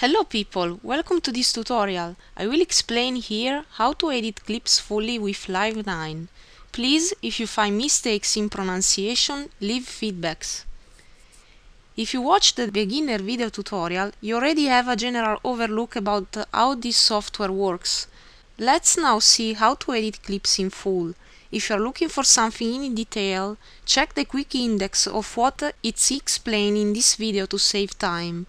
Hello people, welcome to this tutorial. I will explain here how to edit clips fully with Live 9. Please, if you find mistakes in pronunciation, leave feedbacks. If you watched the beginner video tutorial, you already have a general overlook about how this software works. Let's now see how to edit clips in full. If you are looking for something in detail, check the quick index of what it's explained in this video to save time.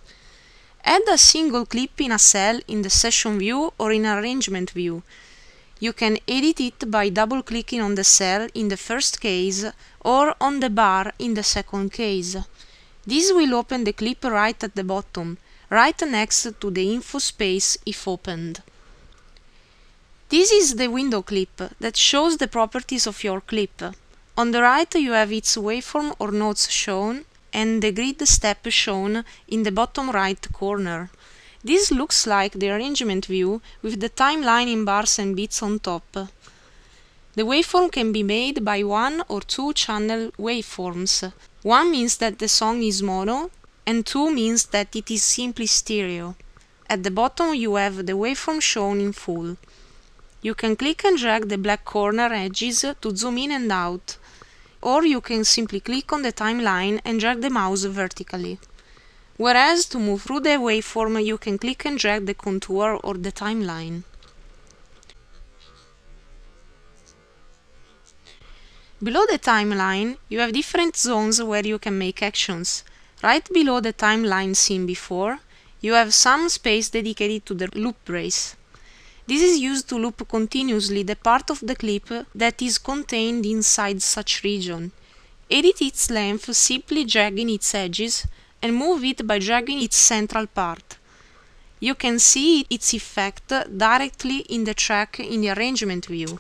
Add a single clip in a cell in the session view or in arrangement view. You can edit it by double-clicking on the cell in the first case or on the bar in the second case. This will open the clip right at the bottom, right next to the info space if opened. This is the window clip that shows the properties of your clip. On the right you have its waveform or notes shown, and the grid step shown in the bottom right corner. This looks like the arrangement view with the timeline in bars and bits on top. The waveform can be made by one or two channel waveforms. One means that the song is mono, and two means that it is simply stereo. At the bottom you have the waveform shown in full. You can click and drag the black corner edges to zoom in and out, or you can simply click on the timeline and drag the mouse vertically. Whereas to move through the waveform you can click and drag the contour or the timeline. Below the timeline you have different zones where you can make actions. Right below the timeline seen before, you have some space dedicated to the loop brace. This is used to loop continuously the part of the clip that is contained inside such region. Edit its length simply dragging its edges and move it by dragging its central part. You can see its effect directly in the track in the arrangement view.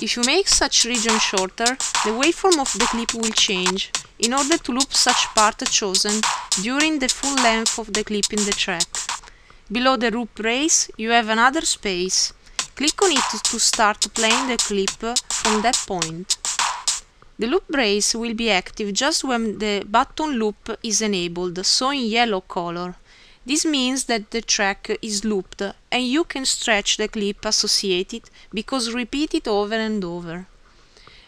If you make such region shorter, the waveform of the clip will change in order to loop such part chosen during the full length of the clip in the track. Below the loop brace you have another space. Click on it to start playing the clip from that point. The loop brace will be active just when the button loop is enabled, so in yellow color. This means that the track is looped and you can stretch the clip associated because repeat it over and over.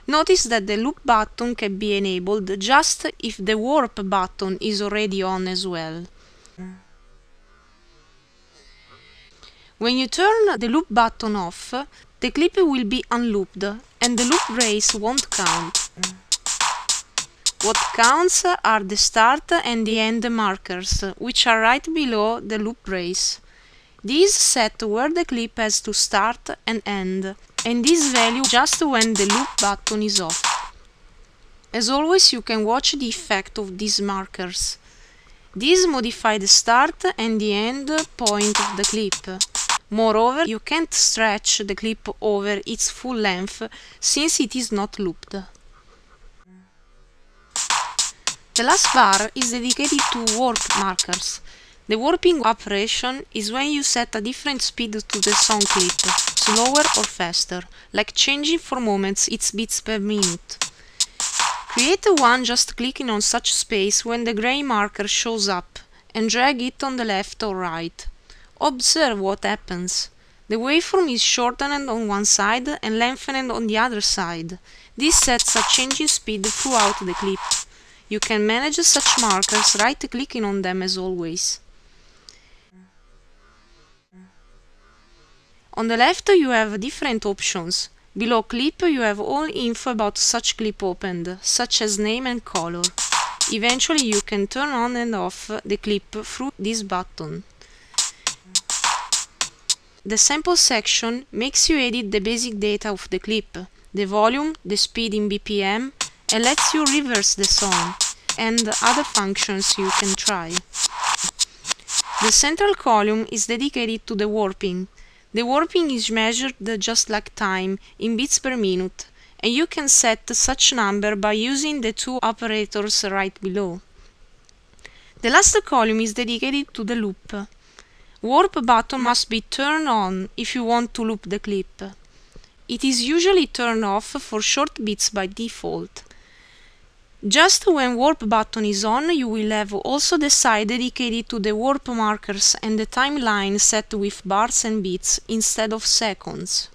Notice that the loop button can be enabled just if the warp button is already on as well. When you turn the loop button off, the clip will be unlooped and the loop brace won't count. What counts are the start and the end markers, which are right below the loop brace. These set where the clip has to start and end, and this value just when the loop button is off. As always you can watch the effect of these markers. These modify the start and the end point of the clip. Moreover, you can't stretch the clip over its full length since it is not looped. The last bar is dedicated to warp markers. The warping operation is when you set a different speed to the song clip, slower or faster, like changing for moments its beats per minute. Create one just clicking on such space when the grey marker shows up and drag it on the left or right. Observe what happens. The waveform is shortened on one side and lengthened on the other side. This sets a changing speed throughout the clip. You can manage such markers right-clicking on them as always. On the left you have different options. Below clip you have all info about such clip opened, such as name and color. Eventually you can turn on and off the clip through this button. The sample section makes you edit the basic data of the clip, the volume, the speed in BPM, and lets you reverse the song, and other functions you can try. The central column is dedicated to the warping. The warping is measured just like time, in bits per minute, and you can set such number by using the two operators right below. The last column is dedicated to the loop. Warp button must be turned on if you want to loop the clip. It is usually turned off for short bits by default. Just when warp button is on, you will have also the side dedicated to the warp markers and the timeline set with bars and bits instead of seconds.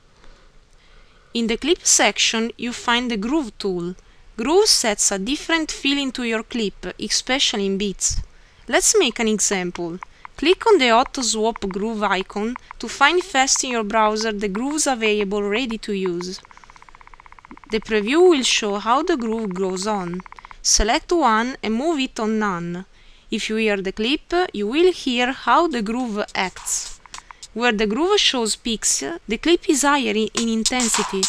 In the clip section, you find the groove tool. Groove sets a different feeling to your clip, especially in bits. Let's make an example. Click on the Hot Swap Groove icon to find fast in your browser the grooves available ready to use. The preview will show how the groove goes on. Select one and move it on none. If you hear the clip, you will hear how the groove acts. Where the groove shows peaks, the clip is higher in intensity,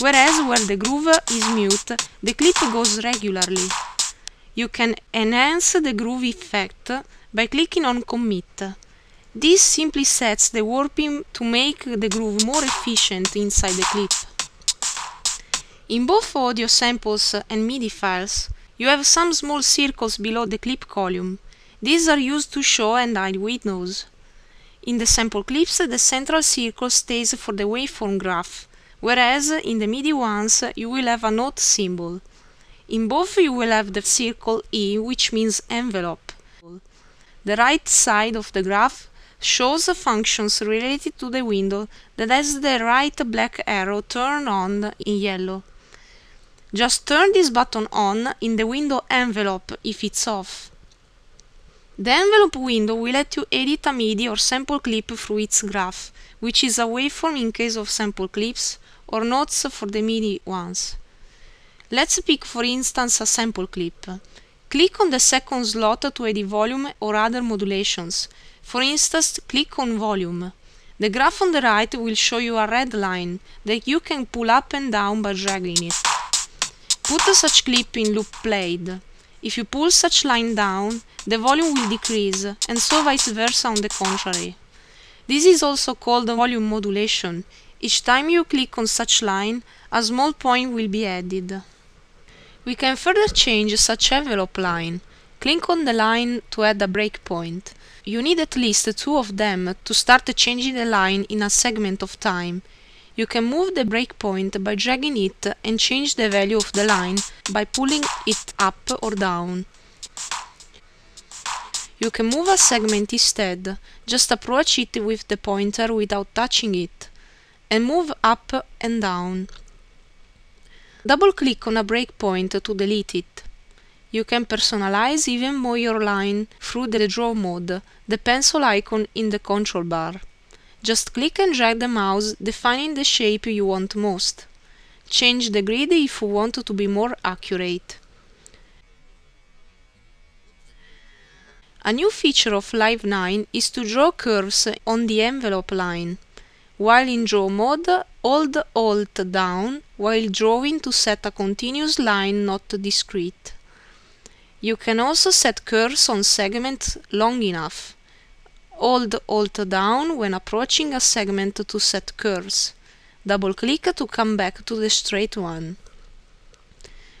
whereas where the groove is mute, the clip goes regularly. You can enhance the groove effect by clicking on Commit. This simply sets the warping to make the groove more efficient inside the clip. In both audio samples and MIDI files, you have some small circles below the clip column. These are used to show and hide windows. In the sample clips, the central circle stays for the waveform graph, whereas in the MIDI ones you will have a note symbol. In both you will have the circle E, which means envelope. The right side of the graph shows the functions related to the window that has the right black arrow turned on in yellow. Just turn this button on in the window envelope if it's off. The envelope window will let you edit a MIDI or sample clip through its graph, which is a waveform in case of sample clips, or notes for the MIDI ones. Let's pick for instance a sample clip. Click on the second slot to edit volume or other modulations. For instance, click on volume. The graph on the right will show you a red line that you can pull up and down by dragging it. Put such clip in loop played. If you pull such line down, the volume will decrease, and so vice versa on the contrary. This is also called volume modulation. Each time you click on such line, a small point will be added. We can further change such envelope line. Click on the line to add a breakpoint. You need at least two of them to start changing the line in a segment of time. You can move the breakpoint by dragging it and change the value of the line by pulling it up or down. You can move a segment instead, just approach it with the pointer without touching it, and move up and down. Double-click on a breakpoint to delete it. You can personalize even more your line through the Draw mode, the pencil icon in the control bar. Just click and drag the mouse, defining the shape you want most. Change the grid if you want to be more accurate. A new feature of Live 9 is to draw curves on the envelope line. While in draw mode, hold Alt down while drawing to set a continuous line not discrete. You can also set curves on segments long enough. Hold Alt down when approaching a segment to set curves. Double-click to come back to the straight one.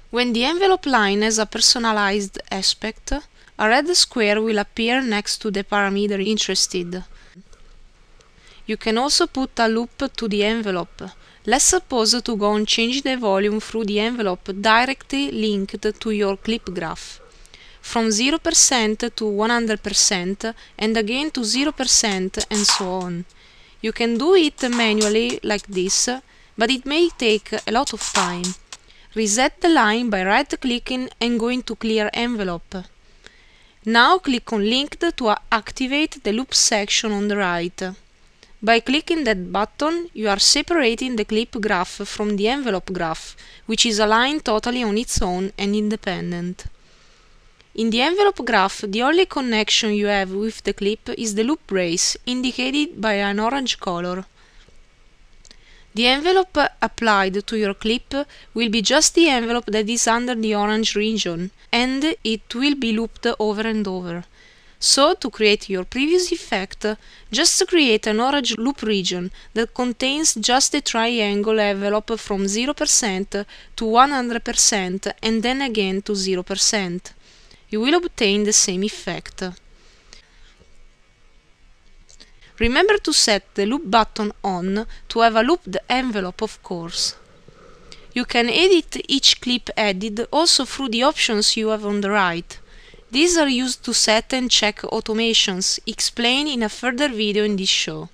When the envelope line has a personalized aspect, a red square will appear next to the parameter interested. You can also put a loop to the envelope. Let's suppose to go and change the volume through the envelope directly linked to your clip graph. From 0% to 100% and again to 0% and so on. You can do it manually like this, but it may take a lot of time. Reset the line by right-clicking and going to Clear Envelope. Now click on Linked to activate the loop section on the right. By clicking that button, you are separating the clip graph from the envelope graph, which is aligned totally on its own and independent. In the envelope graph, the only connection you have with the clip is the loop brace, indicated by an orange color. The envelope applied to your clip will be just the envelope that is under the orange region, and it will be looped over and over. So, to create your previous effect, just create an orange loop region that contains just the triangle envelope from 0% to 100% and then again to 0%. You will obtain the same effect. Remember to set the loop button on to have a looped envelope of course. You can edit each clip added also through the options you have on the right. These are used to set and check automations, explained in a further video in this show.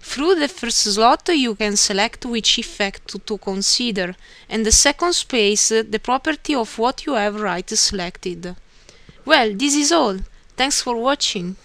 Through the first slot you can select which effect to, consider, and the second space the property of what you have right selected. Well, this is all. Thanks for watching.